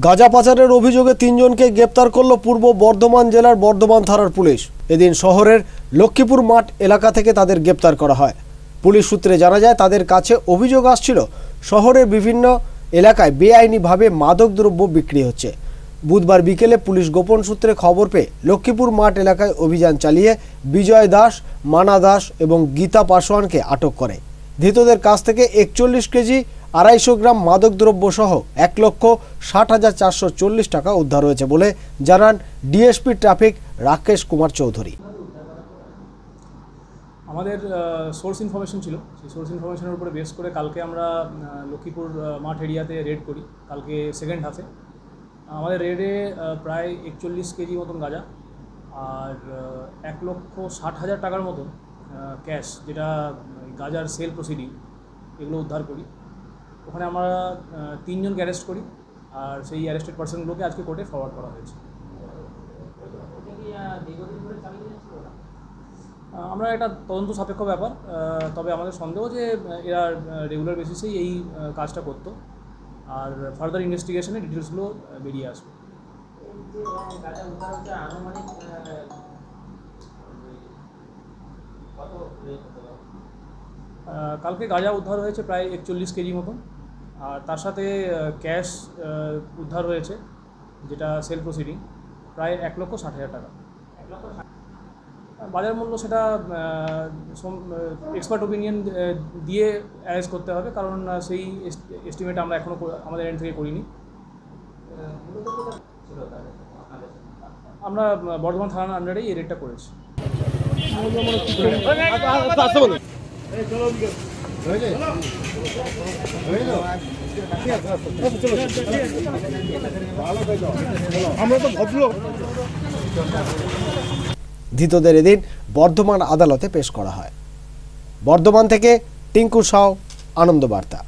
গাঁজা পাচারের অভিযোগে তিনজনকে গ্রেপ্তার করল পূর্ব বর্ধমান জেলার বর্ধমান থানার পুলিশ। এদিন শহরের লক্ষ্মীপুর মাঠ এলাকা থেকে তাদের গ্রেপ্তার করা হয়। পুলিশ সূত্রে জানা যায়, তাদের কাছে অভিযোগ আসছিল, শহরের বিভিন্ন এলাকায় বেআইনিভাবে মাদকদ্রব্য বিক্রি হচ্ছে। বুধবার বিকেলে পুলিশ গোপন সূত্রে খবর পেয়ে লক্ষ্মীপুর মাঠ এলাকায় অভিযান চালিয়ে বিজয় দাস, মানা দাস এবং গীতা পাসওয়ানকে আটক করে। ধৃতদের কাছ থেকে একচল্লিশ কেজি আড়াইশো গ্রাম মাদকদ্রব্য সহ এক লক্ষ ষাট হাজার চারশো চল্লিশ টাকা উদ্ধার হয়েছে বলে জানান ডিএসপি ট্রাফিক রাকেশ কুমার চৌধুরী। আমাদের সোর্স ইনফরমেশন ছিল। সেই সোর্স ইনফরমেশনের উপরে বেস করে কালকে আমরা লক্ষ্মীপুর মাঠ এরিয়াতে রেড করি। কালকে সেকেন্ড হাফে আমাদের রেডে প্রায় একচল্লিশ কেজি মতন গাঁজা আর এক লক্ষ ষাট হাজার টাকার মতন ক্যাশ যেটা গাঁজার সেল প্রসিডিং এগুলো উদ্ধার করি। ওখানে আমরা তিনজনকে অ্যারেস্ট করি আর সেই অ্যারেস্টেড পার্সনগুলোকে আজকে কোর্টে ফরওয়ার্ড করা হয়েছে। আমরা একটা তদন্ত সাপেক্ষ ব্যাপার তবে আমাদের সন্দেহ যে এরা রেগুলার বেসিসেই এই কাজটা করতো আর ফার্দার ইনভেস্টিগেশনে ডিটেলসগুলো বেরিয়ে আসবে। আহ, কালকে গাঁজা উদ্ধার হয়েছে প্রায় একচল্লিশ কেজি মতন আর তার সাথে ক্যাশ উদ্ধার হয়েছে যেটা সেল প্রসিডিং প্রায় এক লক্ষ ষাট হাজার টাকা বাজার মূল্য সেটা এক্সপার্ট ওপিনিয়ন দিয়ে অ্যারেঞ্জ করতে হবে কারণ সেই এস্টিমেট আমরা এখনও আমাদের এন্ড থেকে করিনি আমরা বর্ধমান থানার আন্ডারেই এই রেটটা করেছি ধৃতদের এদিন বর্ধমান আদালতে পেশ করা হয়। বর্ধমান থেকে টিঙ্কু সাও আনন্দ বার্তা